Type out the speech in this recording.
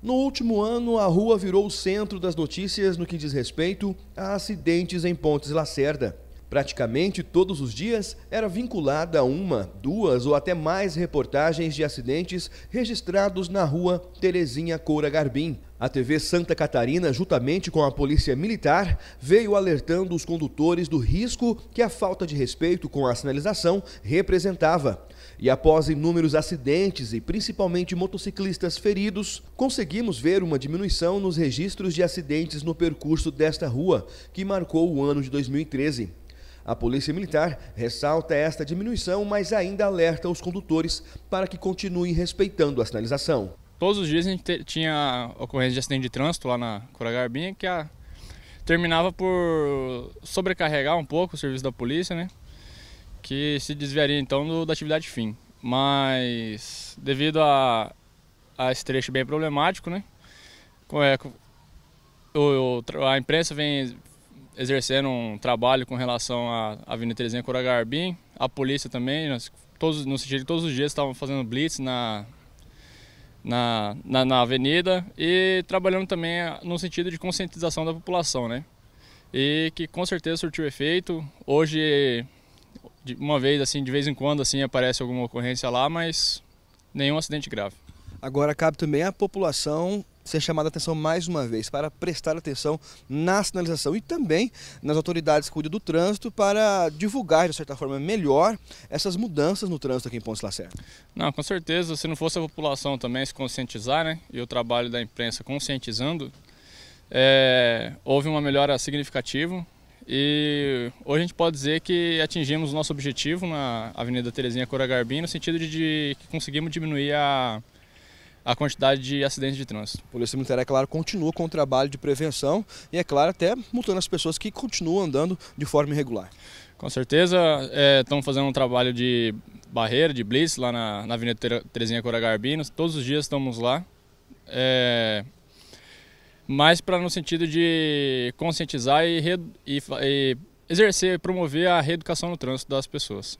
No último ano, a rua virou o centro das notícias no que diz respeito a acidentes em Pontes Lacerda. Praticamente todos os dias era vinculada a uma, duas ou até mais reportagens de acidentes registrados na rua Terezinha Coura Garbim. A TV Santa Catarina, juntamente com a Polícia Militar, veio alertando os condutores do risco que a falta de respeito com a sinalização representava. E após inúmeros acidentes e principalmente motociclistas feridos, conseguimos ver uma diminuição nos registros de acidentes no percurso desta rua, que marcou o ano de 2013. A Polícia Militar ressalta esta diminuição, mas ainda alerta os condutores para que continuem respeitando a sinalização. Todos os dias a gente tinha ocorrência de acidente de trânsito lá na Coragarbinha, que a, terminava por sobrecarregar um pouco o serviço da polícia, né? que se desviaria então do, da atividade fim. Mas devido a, a esse trecho bem problemático, né? É, o, a imprensa vem exercendo um trabalho com relação à Avenida Terezinha Coragarbim, a polícia também, nós, todos, no sentido de todos os dias estavam fazendo blitz na, na, na, na, avenida e trabalhando também no sentido de conscientização da população, né? E que com certeza surtiu efeito. Hoje uma vez, assim, de vez em quando, assim, aparece alguma ocorrência lá, mas nenhum acidente grave. Agora cabe também à população ser chamada a atenção mais uma vez para prestar atenção na sinalização e também nas autoridades que cuidam do trânsito para divulgar de certa forma melhor essas mudanças no trânsito aqui em Pontes Lacerda. Não, com certeza, se não fosse a população também se conscientizar, né, e o trabalho da imprensa conscientizando, é, houve uma melhora significativa e hoje a gente pode dizer que atingimos o nosso objetivo na Avenida Terezinha Coragarbim, no sentido de, de que conseguimos diminuir a, a quantidade de acidentes de trânsito. A Polícia Militar, é claro, continua com o trabalho de prevenção e, é claro, até multando as pessoas que continuam andando de forma irregular. Com certeza, é, estamos fazendo um trabalho de barreira, de blitz lá na, na Avenida Terezinha Coragarbim. Todos os dias estamos lá. É, mas para no sentido de conscientizar e, e, e exercer, promover a reeducação no trânsito das pessoas.